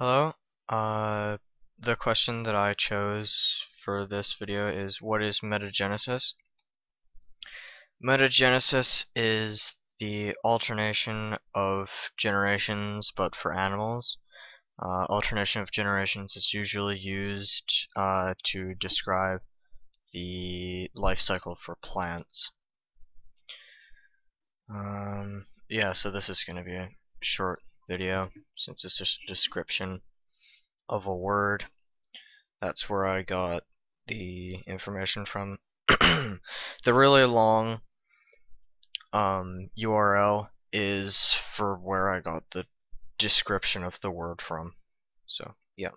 Hello. Uh, the question that I chose for this video is what is metagenesis? Metagenesis is the alternation of generations but for animals. Uh, alternation of generations is usually used uh, to describe the life cycle for plants. Um, yeah, so this is going to be a short video since it's just a description of a word. That's where I got the information from. the really long um, URL is for where I got the description of the word from. So, yeah.